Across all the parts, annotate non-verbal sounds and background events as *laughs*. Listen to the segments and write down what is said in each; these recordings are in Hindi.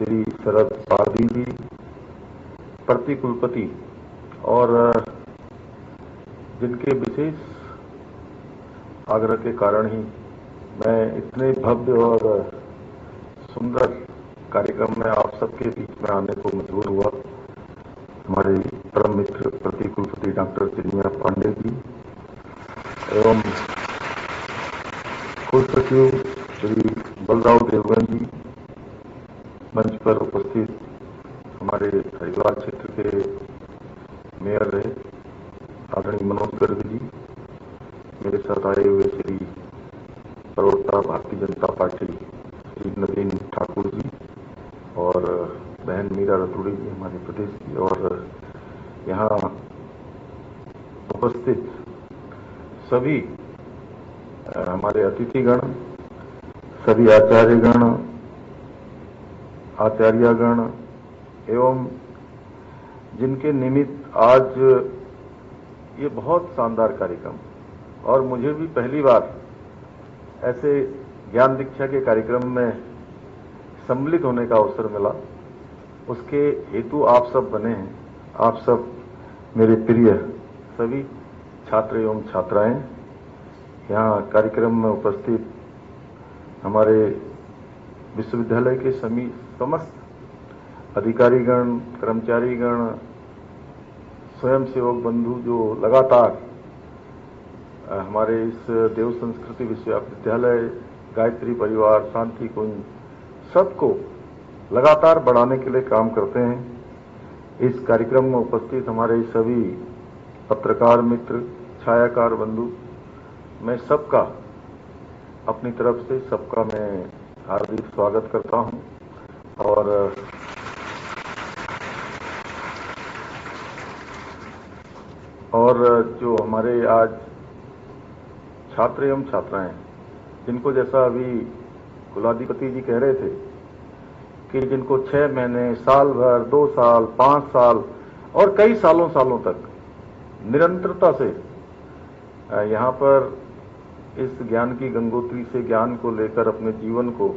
श्री शरद पारधी जी, प्रति कुलपति, और, जिनके विशेष आग्रह के कारण ही मैं इतने भव्य और सुंदर कार्यक्रम में आप सबके बीच में आने को मजबूर हुआ। हमारे परम मित्र प्रति कुलपति डॉक्टर चिन्मया पांडे जी, एवं कुल सचिव श्री बलराव देवगन जी मंच पर उपस्थित हमारे हरिद्वार क्षेत्र के मेयर रहे आदरणीय मनोज गर्ग जी, मेरे साथ आए हुए श्री प्रवक्ता भारतीय जनता पार्टी श्री नवीन ठाकुर जी और बहन मीरा रतुड़ी जी हमारे प्रदेश की और यहाँ उपस्थित सभी हमारे अतिथिगण, सभी आचार्यगण आचार्यगण एवं जिनके निमित्त आज ये बहुत शानदार कार्यक्रम। और मुझे भी पहली बार ऐसे ज्ञान दीक्षा के कार्यक्रम में सम्मिलित होने का अवसर मिला। उसके हेतु आप सब बने हैं। आप सब मेरे प्रिय सभी छात्र एवं छात्राएँ, यहाँ कार्यक्रम में उपस्थित हमारे विश्वविद्यालय के समी समस्त अधिकारीगण, कर्मचारीगण, स्वयं सेवक बंधु जो लगातार हमारे इस देव संस्कृति विश्वविद्यालय गायत्री परिवार, शांति कुंज, सबको लगातार बढ़ाने के लिए काम करते हैं। इस कार्यक्रम में उपस्थित हमारे सभी पत्रकार मित्र, छायाकार बंधु, मैं सबका, अपनी तरफ़ से सबका मैं हार्दिक स्वागत करता हूँ। और और जो हमारे आज छात्र एवं छात्राएँ, जिनको जैसा अभी कुलाधिपति जी कह रहे थे, कि जिनको छह महीने, साल भर, दो साल, पाँच साल और कई सालों सालों तक निरंतरता से यहाँ पर इस ज्ञान की गंगोत्री से ज्ञान को लेकर अपने जीवन को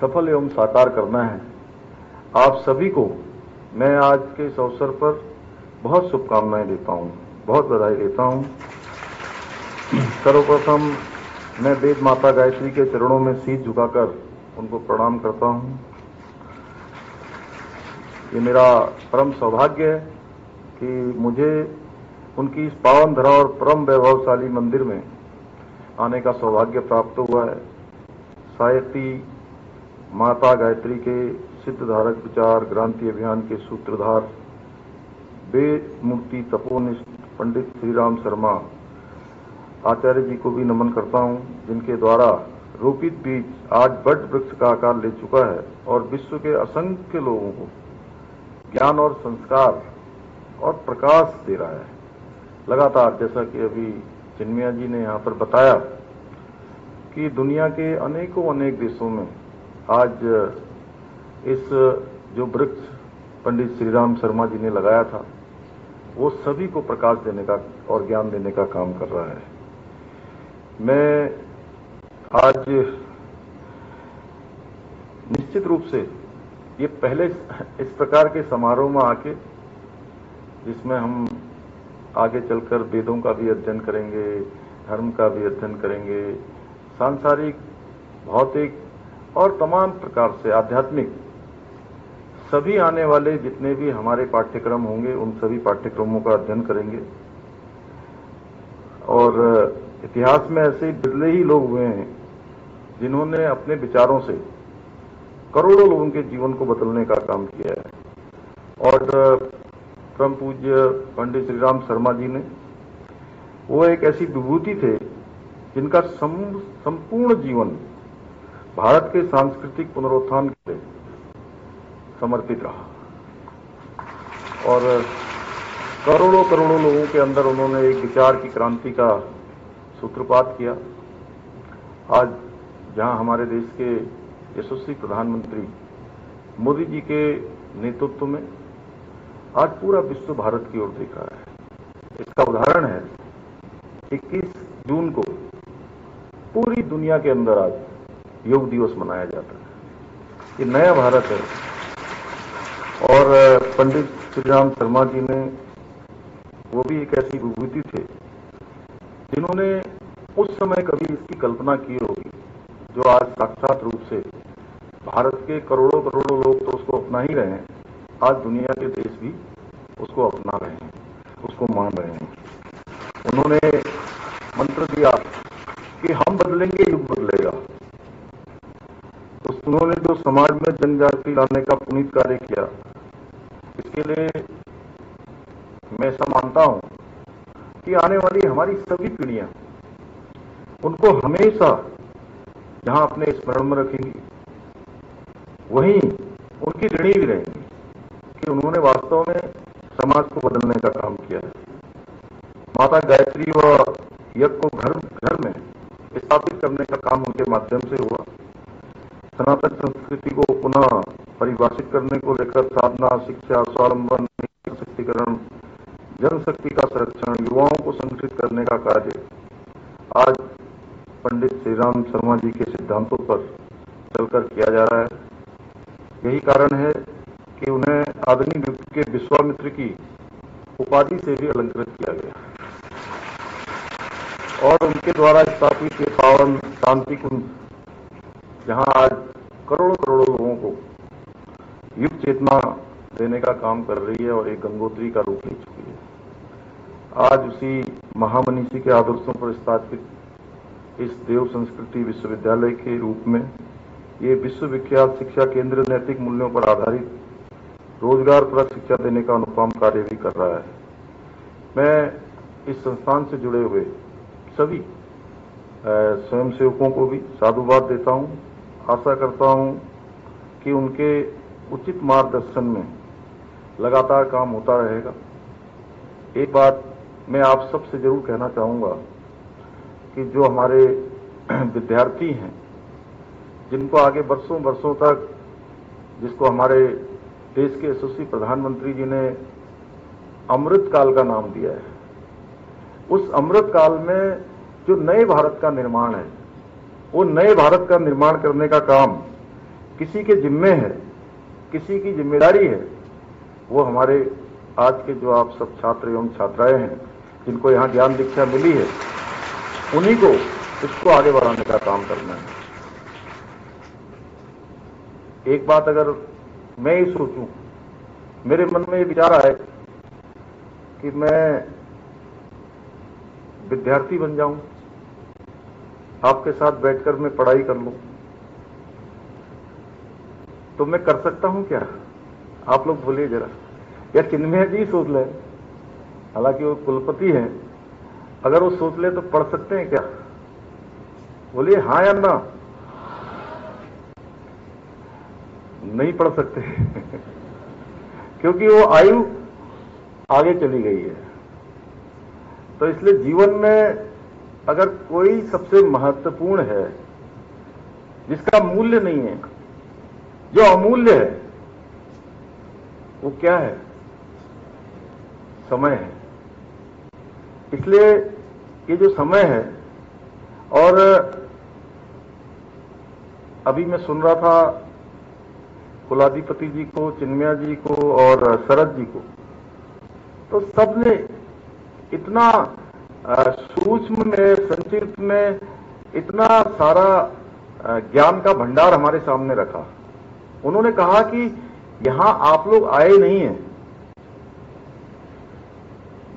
सफल एवं साकार करना है। आप सभी को मैं आज के इस अवसर पर बहुत शुभकामनाएँ देता हूँ, बहुत बधाई देता हूँ। सर्वप्रथम मैं वेद माता गायत्री के चरणों में सीट झुकाकर उनको प्रणाम करता हूँ। ये मेरा परम सौभाग्य है कि मुझे उनकी इस पावन धरा और परम वैभवशाली मंदिर में आने का सौभाग्य प्राप्त हुआ है। साहित्य माता गायत्री के सिद्धधारक विचार क्रांति अभियान के सूत्रधार, वेद मूर्ति तपोनिष्ठ पंडित श्रीराम शर्मा। आचार्य जी को भी नमन करता हूँ, जिनके द्वारा रोपित बीज आज बट वृक्ष का आकार ले चुका है और विश्व के असंख्य लोगों को ज्ञान और संस्कार और प्रकाश दे रहा है। लगातार, जैसा कि अभी चिन्मया जी ने यहाँ पर बताया कि दुनिया के अनेकों अनेक देशों में आज, इस, जो वृक्ष पंडित श्रीराम शर्मा जी ने लगाया था, वो सभी को प्रकाश देने का और ज्ञान देने का काम कर रहा है। मैं आज निश्चित रूप से ये पहले इस प्रकार के समारोह में आके, जिसमें हम आगे चलकर वेदों का भी अध्ययन करेंगे, धर्म का भी अध्ययन करेंगे, सांसारिक, भौतिक और तमाम प्रकार से आध्यात्मिक, सभी आने वाले जितने भी हमारे पाठ्यक्रम होंगे, उन सभी पाठ्यक्रमों का अध्ययन करेंगे। और, इतिहास में ऐसे बिरले ही लोग हुए हैं, जिन्होंने अपने विचारों से करोड़ों लोगों के जीवन को बदलने का काम किया है। और, परम पूज्य पंडित श्रीराम शर्मा जी ने, वो एक ऐसी विभूति थे, जिनका संपूर्ण जीवन भारत के सांस्कृतिक पुनरुत्थान के लिए समर्पित रहा। और करोड़ों करोड़ों लोगों के अंदर उन्होंने एक विचार की क्रांति का सूत्रपात किया। आज जहाँ हमारे देश के यशस्वी प्रधानमंत्री मोदी जी के नेतृत्व में आज पूरा विश्व भारत की ओर देख रहा है। इसका उदाहरण है 21 जून को पूरी दुनिया के अंदर आज योग दिवस मनाया जाता है। ये नया भारत है। और पंडित श्री राम शर्मा जी ने वो भी एक ऐसी विभूति थे, जिन्होंने उस समय कभी इसकी कल्पना की होगी, जो आज साक्षात रूप से भारत के करोड़ों करोड़ों लोग तो उसको अपना ही रहे हैं, आज दुनिया के देश भी उसको अपना रहे हैं, उसको मान रहे हैं। उन्होंने मंत्र दिया कि हम बदलेंगे युग उन्होंने जो समाज में जनजाति लाने का पुनीत कार्य किया, इसके लिए मैं ऐसा मानता हूँ कि आने वाली हमारी सभी पीढ़ियाँ उनको हमेशा जहाँ अपने स्मरण में रखेंगी। वहीं उनकी ऋणी भी रहेंगी कि उन्होंने वास्तव में समाज को बदलने का काम किया है। माता गायत्री व यज्ञ को घर घर में स्थापित करने का काम उनके माध्यम से हुआ। सनातन संस्कृति को पुनः परिभाषित करने को लेकर साधना, शिक्षा, स्वावलंबन, सशक्तिकरण, जनशक्ति का संरक्षण, युवाओं को संगठित करने का कार्य। आज पंडित श्री राम शर्मा जी के सिद्धांतों पर चलकर किया जा रहा है। यही कारण है कि उन्हें आधुनिक युग के विश्वामित्र की उपाधि से भी अलंकृत किया गया और उनके द्वारा स्थापित ये पावन शांति जहाँ आज करोड़ों करोड़ों लोगों को युग चेतना देने का काम कर रही है और एक गंगोत्री का रूप ले चुकी है। आज उसी महामनीषी के आदर्शों पर स्थापित इस देव संस्कृति विश्वविद्यालय के रूप में ये विश्वविख्यात शिक्षा केंद्र नैतिक मूल्यों पर आधारित रोज़गार परक शिक्षा देने का अनुपम कार्य भी कर रहा है। मैं इस संस्थान से जुड़े हुए सभी स्वयंसेवकों को भी साधुवाद देता हूँ। आशा करता हूँ कि उनके उचित मार्गदर्शन में लगातार काम होता रहेगा। एक बात मैं आप सबसे ज़रूर कहना चाहूँगा कि जो हमारे *clears throat* विद्यार्थी हैं, जिनको आगे वर्षों वर्षों तक जिसको हमारे देश के यशस्वी प्रधानमंत्री जी ने अमृत काल का नाम दिया है, उस अमृत काल में जो नए भारत का निर्माण है वो नए भारत का निर्माण करने का काम किसी के जिम्मे है, किसी की ज़िम्मेदारी है, वो हमारे आज के जो आप सब छात्र एवं छात्राएँ हैं, जिनको यहाँ ज्ञान दीक्षा मिली है, उन्हीं को इसको आगे बढ़ाने का काम करना है। एक बात अगर मैं ही सोचूं, मेरे मन में ये विचार आए कि मैं विद्यार्थी बन जाऊँ आपके साथ बैठकर मैं पढ़ाई कर लूँ। तो मैं कर सकता हूँ क्या? आप लोग बोलिए जरा। या चिन्मय जी सोच लें। हालाँकि वो कुलपति हैं। अगर वो सोच ले तो पढ़ सकते हैं क्या? बोलिए हाँ या ना? नहीं पढ़ सकते। *laughs* क्योंकि वो आयु आगे चली गई है। तो इसलिए जीवन में अगर कोई सबसे महत्वपूर्ण है, जिसका मूल्य नहीं है, जो अमूल्य है, वो क्या है? समय है। इसलिए ये जो समय है, और अभी मैं सुन रहा था कुलाधिपति जी को, चिन्मया जी को और शरद जी को तो सबने इतना सूक्ष्म में, संक्षिप्त में इतना सारा ज्ञान का भंडार हमारे सामने रखा। उन्होंने कहा कि यहाँ आप लोग आए नहीं हैं।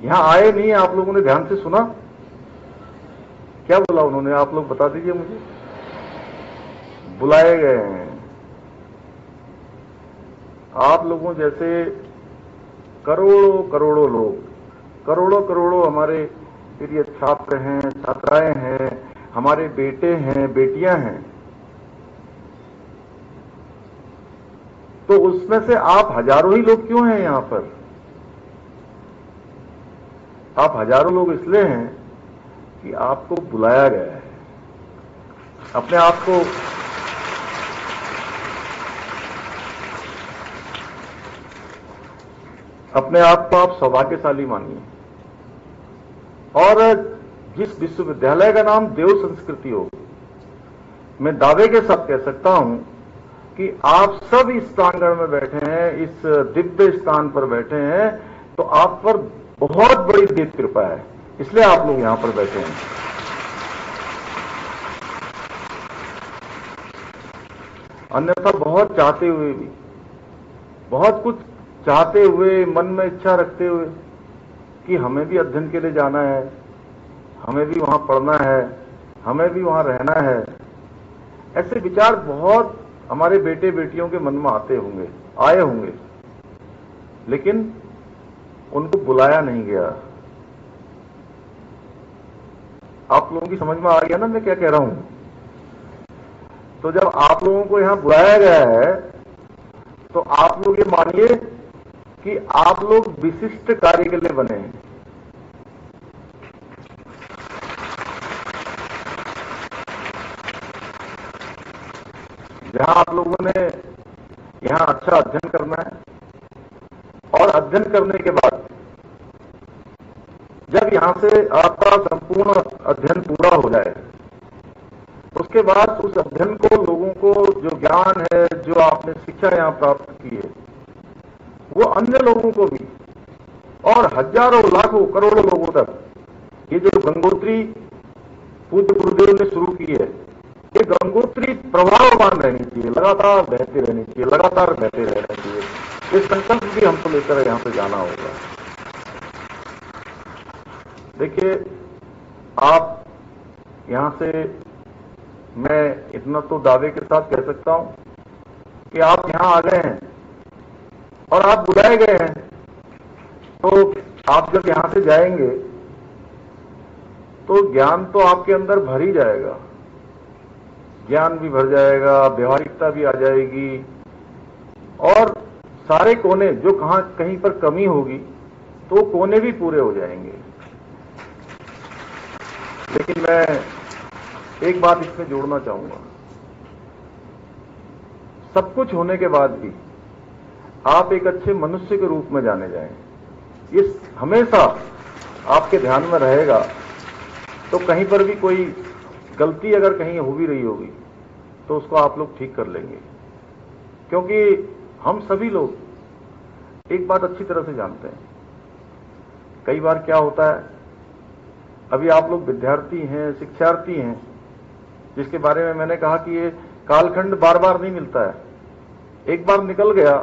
यहाँ आए नहीं है, आप लोगों ने ध्यान से सुना? क्या बोला उन्होंने? आप लोग बता दीजिए मुझे। बुलाए गए हैं। आप लोगों जैसे करोड़ों करोड़ों लोग करोड़ों करोड़ों हमारे प्रिय छात्र हैं, छात्राएँ हैं, हमारे बेटे हैं, बेटियाँ हैं। तो उसमें से आप हज़ारों ही लोग क्यों हैं यहाँ पर? आप हज़ारों लोग इसलिए हैं कि आपको बुलाया गया है। अपने आप को अपने आप को आप सौभाग्यशाली मानिए। और जिस विश्वविद्यालय का नाम देव संस्कृति हो, मैं दावे के साथ कह सकता हूँ कि आप सब इस प्रांगण में बैठे हैं, इस दिव्य स्थान पर बैठे हैं तो आप पर बहुत बड़ी दिव्य कृपा है। इसलिए आप लोग यहाँ पर बैठे हैं। अन्यथा बहुत चाहते हुए भी, बहुत कुछ चाहते हुए, मन में इच्छा रखते हुए कि हमें भी अध्ययन के लिए जाना है, हमें भी वहाँ पढ़ना है, हमें भी वहाँ रहना है। ऐसे विचार बहुत हमारे बेटे बेटियों के मन में आते होंगे, आए होंगे। लेकिन उनको बुलाया नहीं गया। आप लोगों की समझ में आ गया ना मैं क्या कह रहा हूँ? तो जब आप लोगों को यहाँ बुलाया गया है तो आप लोग ये मानिए कि आप लोग विशिष्ट कार्य के लिए बने हैं। जहाँ आप लोगों ने यहाँ अच्छा अध्ययन करना है, और अध्ययन करने के बाद जब यहाँ से आपका संपूर्ण अध्ययन पूरा हो जाए, उसके बाद उस अध्ययन को लोगों को जो ज्ञान है, जो आपने शिक्षा यहाँ प्राप्त की है वो अन्य लोगों को भी, और हज़ारों, लाखों, करोड़ों लोगों तक। ये जो गंगोत्री पूज्य गुरुदेव ने शुरू की है, ये गंगोत्री प्रभाववान रहनी चाहिए, लगातार बहती रहनी चाहिए, लगातार बहते रहना चाहिए। ये संकल्प भी हमको लेकर यहाँ पे जाना होगा। देखिए, आप यहाँ से, मैं इतना तो दावे के साथ कह सकता हूँ कि आप यहाँ आ गए हैं। और आप बुलाए गए हैं। तो आप जब यहाँ से जाएँगे तो ज्ञान तो आपके अंदर भर ही जाएगा। ज्ञान भी भर जाएगा, व्यवहारिकता भी आ जाएगी। और सारे कोने जो कहाँ कहीं पर कमी होगी तो कोने भी पूरे हो जाएँगे। लेकिन मैं एक बात इसमें जोड़ना चाहूँगा। सब कुछ होने के बाद भी आप एक अच्छे मनुष्य के रूप में जाने जाएँ। ये हमेशा आपके ध्यान में रहेगा। तो कहीं पर भी कोई गलती अगर कहीं हो भी रही होगी तो उसको आप लोग ठीक कर लेंगे। क्योंकि हम सभी लोग एक बात अच्छी तरह से जानते हैं। कई बार क्या होता है, अभी आप लोग विद्यार्थी हैं, शिक्षार्थी हैं, जिसके बारे में मैंने कहा कि ये कालखंड बार बार नहीं मिलता है। एक बार निकल गया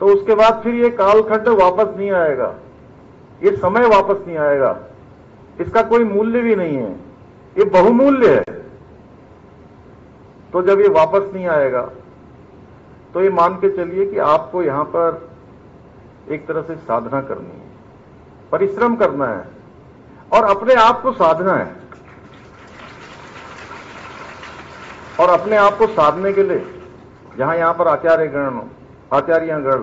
तो उसके बाद फिर ये कालखंड वापस नहीं आएगा। ये समय वापस नहीं आएगा। इसका कोई मूल्य भी नहीं है। ये बहुमूल्य है। तो जब ये वापस नहीं आएगा तो ये मान के चलिए कि आपको यहाँ पर एक तरह से साधना करनी है। परिश्रम करना है। और अपने आप को साधना है। और अपने आप को साधने के लिए जहाँ यहाँ पर आचार्य गण आचार्य गण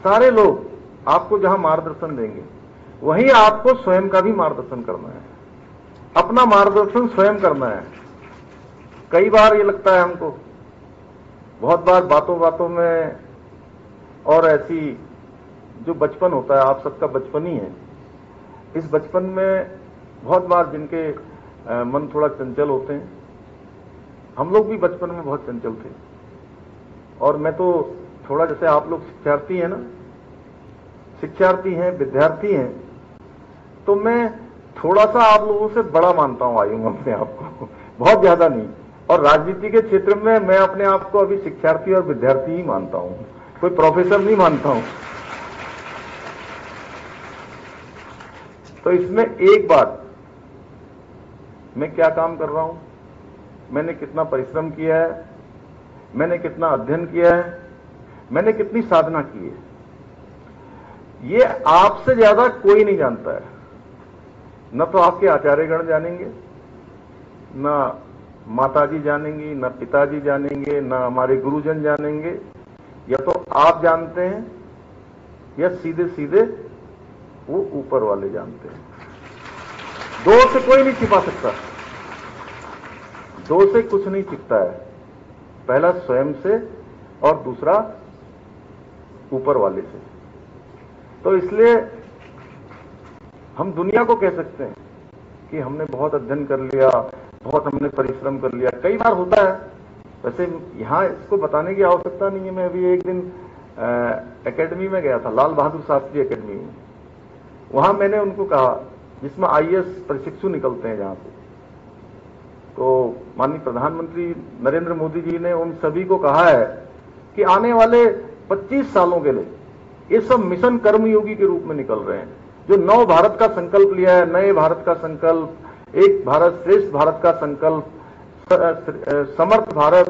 सारे लोग आपको जहाँ मार्गदर्शन देंगे, वहीं आपको स्वयं का भी मार्गदर्शन करना है। अपना मार्गदर्शन स्वयं करना है। कई बार ये लगता है हमको, बहुत बार बातों बातों में और ऐसी जो बचपन होता है, आप सबका बचपन ही है। इस बचपन में बहुत बार जिनके मन थोड़ा चंचल होते हैं, हम लोग भी बचपन में बहुत चंचल थे। और मैं तो थोड़ा जैसे आप लोग शिक्षार्थी हैं ना, शिक्षार्थी हैं, विद्यार्थी हैं तो मैं थोड़ा सा आप लोगों से बड़ा मानता हूँ आयु अपने आप को। *laughs* बहुत ज़्यादा नहीं। और राजनीति के क्षेत्र में मैं अपने आप को अभी शिक्षार्थी और विद्यार्थी ही मानता हूँ। कोई प्रोफेसर नहीं मानता हूँ। तो इसमें एक बात, मैं क्या काम कर रहा हूँ? मैंने कितना परिश्रम किया है? मैंने कितना अध्ययन किया है? मैंने कितनी साधना की है। ये आपसे ज़्यादा कोई नहीं जानता है। न तो आपके आचार्यगण जानेंगे, न माताजी जानेंगी, न पिताजी जानेंगे, न हमारे गुरुजन जानेंगे। या तो आप जानते हैं, या सीधे सीधे वो ऊपर वाले जानते हैं। दो से कोई नहीं छिपा सकता। दो से कुछ नहीं छिपता है। पहला स्वयं से और दूसरा ऊपर वाले से। तो इसलिए हम दुनिया को कह सकते हैं कि हमने बहुत अध्ययन कर लिया, बहुत हमने परिश्रम कर लिया। कई बार होता है, वैसे यहाँ इसको बताने की आवश्यकता नहीं है। मैं अभी एक दिन एकेडमी में गया था, लाल बहादुर शास्त्री एकेडमी में। वहाँ मैंने उनको कहा, जिसमें आईएएस प्रशिक्षु निकलते हैं जहाँ से तो माननीय प्रधानमंत्री नरेंद्र मोदी जी ने उन सभी को कहा है कि आने वाले 25 सालों के लिए। ये सब मिशन कर्मयोगी के रूप में निकल रहे हैं। जो नव भारत का संकल्प लिया है, नए भारत का संकल्प, एक भारत श्रेष्ठ भारत का संकल्प समर्थ भारत,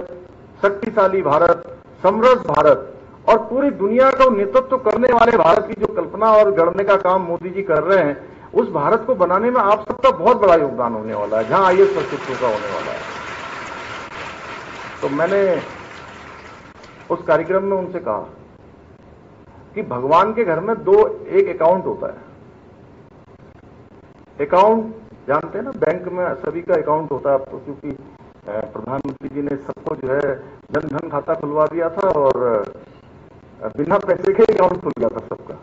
शक्तिशाली भारत, समृद्ध भारत, और पूरी दुनिया को नेतृत्व करने वाले भारत की जो कल्पना और गढ़ने का काम मोदी जी कर रहे हैं, उस भारत को बनाने में आप सबका बहुत बड़ा योगदान होने वाला है, जहाँ आईएएस प्रशिक्षु का होने वाला है। तो मैंने उस कार्यक्रम में उनसे कहा कि भगवान के घर में दो एक अकाउंट होता है। अकाउंट जानते हैं ना, बैंक में सभी का अकाउंट होता है तो क्योंकि प्रधानमंत्री जी ने सबको जो है जन धन खाता खुलवा दिया था और बिना पैसे के अकाउंट खुल गया था सबका।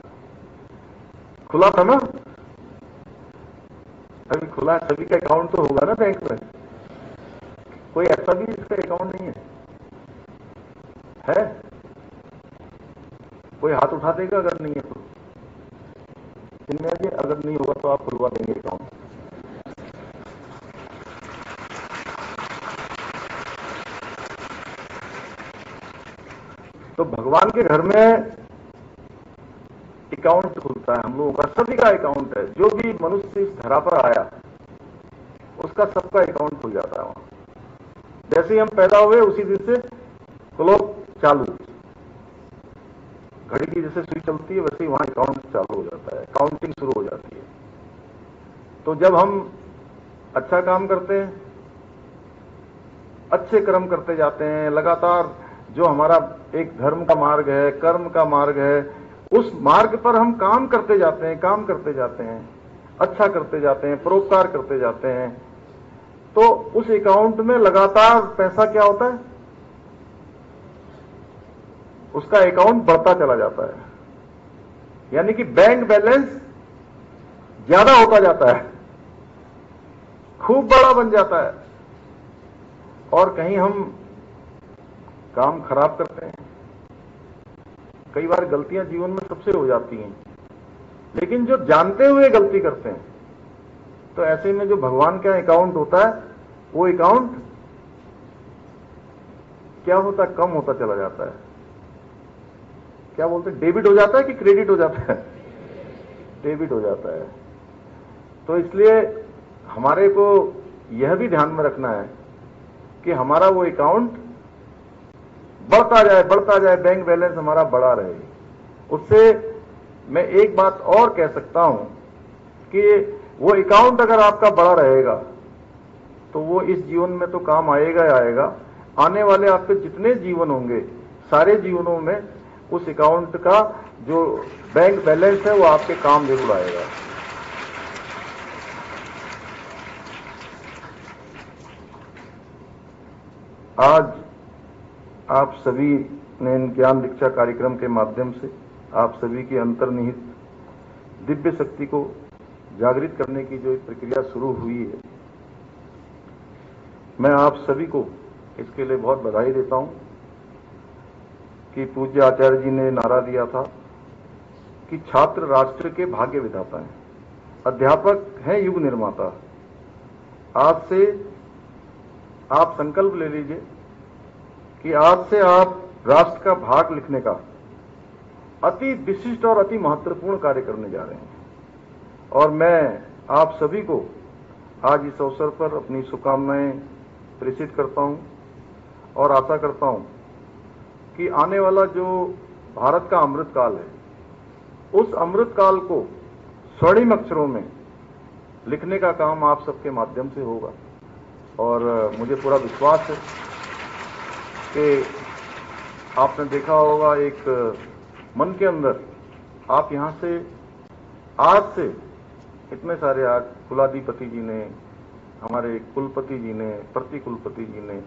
खुला था ना? अभी खुला सभी का अकाउंट तो होगा ना बैंक में। कोई ऐसा भी इसका अकाउंट नहीं है। है? कोई हाथ उठा देगा अगर नहीं है तो? जी अगर नहीं होगा तो आप खुलवा देंगे अकाउंट तो भगवान के घर में अकाउंट खुलता है, हम लोगों का सभी का अकाउंट है। जो भी मनुष्य इस धरा पर आया, उसका सबका अकाउंट खुल जाता है वहाँ। जैसे ही हम पैदा हुए, उसी दिन से क्लॉक चालू। घड़ी की जैसे सुई चलती है, वैसे ही वहाँ अकाउंट चालू हो जाता है। काउंटिंग शुरू हो जाती है। तो जब हम अच्छा काम करते हैं, अच्छे कर्म करते जाते हैं, लगातार जो हमारा एक धर्म का मार्ग है, कर्म का मार्ग है, उस मार्ग पर हम काम करते जाते हैं, काम करते जाते हैं अच्छा करते जाते हैं, परोपकार करते जाते हैं तो उस अकाउंट में लगातार पैसा क्या होता है? उसका अकाउंट बढ़ता चला जाता है। यानी कि बैंक बैलेंस ज़्यादा होता जाता है। खूब बड़ा बन जाता है। और कहीं हम काम खराब करते हैं। कई बार गलतियाँ जीवन में सबसे हो जाती हैं। लेकिन जो जानते हुए गलती करते हैं तो ऐसे में जो भगवान का अकाउंट होता है, वो अकाउंट क्या होता, कम होता चला जाता है। क्या बोलते हैं? डेबिट हो जाता है कि क्रेडिट हो जाता है? डेबिट हो जाता है। तो इसलिए हमारे को यह भी ध्यान में रखना है कि हमारा वो अकाउंट बढ़ता जाए बढ़ता जाए बैंक बैलेंस हमारा बढ़ा रहे। उससे मैं एक बात और कह सकता हूँ कि वो अकाउंट अगर आपका बड़ा रहेगा तो वो इस जीवन में तो काम आएगा आएगा। आने वाले आपके जितने जीवन होंगे, सारे जीवनों में उस अकाउंट का जो बैंक बैलेंस है, वो आपके काम ज़रूर आएगा। आज आप सभी ने इन ज्ञान दीक्षा कार्यक्रम के माध्यम से आप सभी की अंतर्निहित दिव्य शक्ति को जागृत करने की जो प्रक्रिया शुरू हुई है, मैं आप सभी को इसके लिए बहुत बधाई देता हूँ। कि पूज्य आचार्य जी ने नारा दिया था कि छात्र राष्ट्र के भाग्य विधाता हैं। अध्यापक हैं, युग निर्माता। आज से आप संकल्प ले लीजिए कि आज से आप राष्ट्र का भाग लिखने का अति विशिष्ट और अति महत्वपूर्ण कार्य करने जा रहे हैं। और मैं आप सभी को आज इस अवसर पर अपनी शुभकामनाएँ प्रेषित करता हूँ और आशा करता हूँ कि आने वाला जो भारत का अमृत काल है, उस अमृत काल को स्वर्णिम अक्षरों में लिखने का काम आप सबके माध्यम से होगा। और मुझे पूरा विश्वास है कि आपने देखा होगा एक मन के अंदर आप यहाँ से, आज से इतने सारे आज कुलाधिपति जी ने, हमारे कुलपति जी ने प्रति कुलपति जी ने,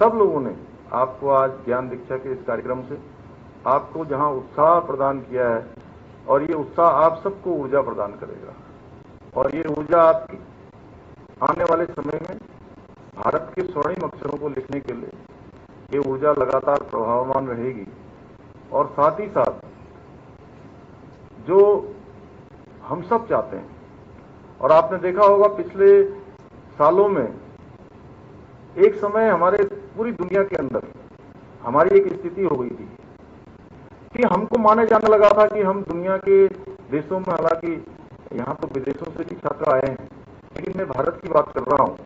सब लोगों ने आपको आज ज्ञान दीक्षा के इस कार्यक्रम से, आपको जहाँ उत्साह प्रदान किया है, और ये उत्साह आप सबको ऊर्जा प्रदान करेगा। और ये ऊर्जा आपकी आने वाले समय में भारत के स्वर्णिम अक्षरों को लिखने के लिए ये ऊर्जा लगातार प्रभावमान रहेगी। और साथ ही साथ जो हम सब चाहते हैं, और आपने देखा होगा पिछले सालों में एक समय हमारे पूरी दुनिया के अंदर हमारी एक स्थिति हो गई थी कि हमको माने जाने लगा था कि हम दुनिया के देशों में, हालाँकि यहाँ तो विदेशों से भी छात्र आए हैं, लेकिन मैं भारत की बात कर रहा हूँ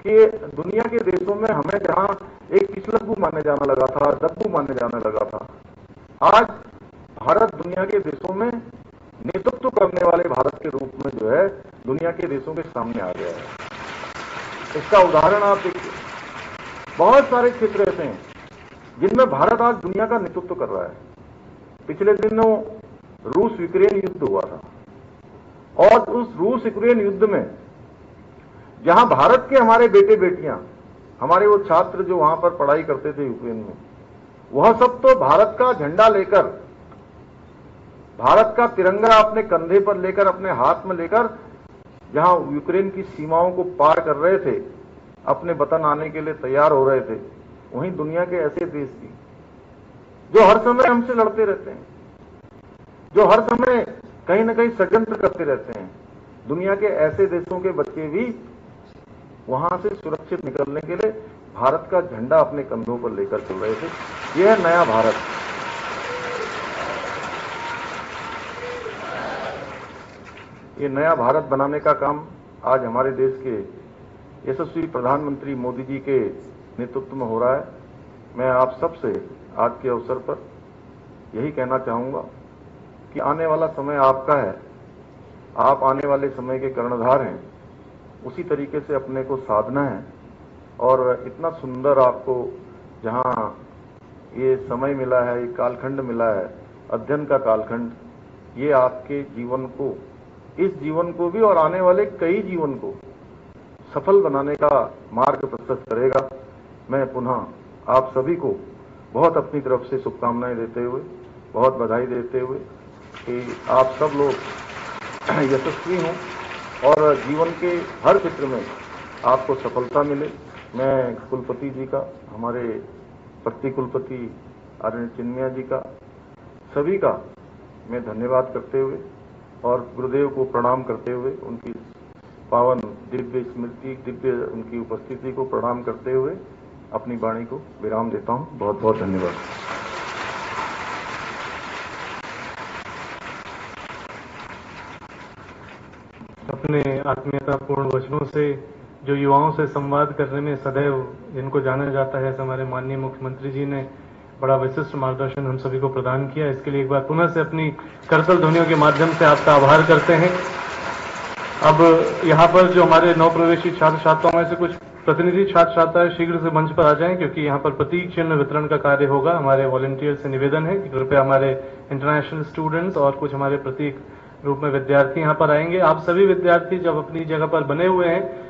कि दुनिया के देशों में हमें जहाँ एक पिछलग्गू माने जाने लगा था दब्बू माने जाने लगा था, आज भारत दुनिया के देशों में नेतृत्व करने वाले भारत के रूप में जो है दुनिया के देशों के सामने आ गया है। इसका उदाहरण आप देखिए बहुत सारे क्षेत्र ऐसे हैं, जिनमें भारत आज दुनिया का नेतृत्व कर रहा है। पिछले दिनों रूस यूक्रेन युद्ध हुआ था। और उस रूस यूक्रेन युद्ध में, जहाँ भारत के हमारे बेटे बेटियाँ हमारे वो छात्र जो वहाँ पर पढ़ाई करते थे यूक्रेन में, वह सब तो भारत का झंडा लेकर, भारत का तिरंगा अपने कंधे पर लेकर, अपने हाथ में लेकर, जहाँ यूक्रेन की सीमाओं को पार कर रहे थे अपने वतन आने के लिए तैयार हो रहे थे, वहीं दुनिया के ऐसे देश थी जो हर समय हमसे लड़ते रहते हैं, जो हर समय कहीं ना कहीं षड्यंत्र करते रहते हैं, दुनिया के ऐसे देशों के बच्चे भी वहाँ से सुरक्षित निकलने के लिए भारत का झंडा अपने कंधों पर लेकर चल रहे थे। यह है नया भारत। ये नया भारत बनाने का काम आज हमारे देश के यशस्वी प्रधानमंत्री मोदी जी के नेतृत्व में हो रहा है। मैं आप सबसे आज के अवसर पर यही कहना चाहूँगा कि आने वाला समय आपका है। आप आने वाले समय के कर्णधार हैं। उसी तरीके से अपने को साधना है। और इतना सुंदर आपको जहाँ ये समय मिला है, ये कालखंड मिला है, अध्ययन का कालखंड, ये आपके जीवन को, इस जीवन को भी और आने वाले कई जीवन को सफल बनाने का मार्ग प्रस्तुत करेगा। मैं पुनः आप सभी को बहुत अपनी तरफ़ से शुभकामनाएँ देते हुए, बहुत बधाई देते हुए कि आप सब लोग *clears throat* यशस्वी हों और जीवन के हर क्षेत्र में आपको सफलता मिले। मैं कुलपति जी का, हमारे प्रति कुलपति आर्य चिन्मया जी का, सभी का मैं धन्यवाद करते हुए और गुरुदेव को प्रणाम करते हुए उनकी पावन, दिव्य स्मृति, दिव्य उनकी उपस्थिति को प्रणाम करते हुए अपनी वाणी को विराम देता हूँ। बहुत बहुत धन्यवाद। अपने आत्मीयतापूर्ण वचनों से, जो युवाओं से संवाद करने में सदैव जिनको जाना जाता है हमारे माननीय मुख्यमंत्री जी ने बड़ा विशिष्ट मार्गदर्शन हम सभी को प्रदान किया। इसके लिए एक बार पुनः से अपनी करतल ध्वनियों के माध्यम से आपका आभार करते हैं। अब यहाँ पर जो हमारे नौ प्रवेशी छात्र छात्राओं में से कुछ प्रतिनिधि छात्र छात्राएँ शीघ्र से मंच पर आ जाएँ, क्योंकि यहाँ पर प्रतीक चिन्ह वितरण का कार्य होगा। हमारे वॉलेंटियर से निवेदन है कि कृपया हमारे इंटरनेशनल स्टूडेंट्स और कुछ हमारे प्रतीक रूप में विद्यार्थी यहाँ पर आएँगे। आप सभी विद्यार्थी जब अपनी जगह पर बने हुए हैं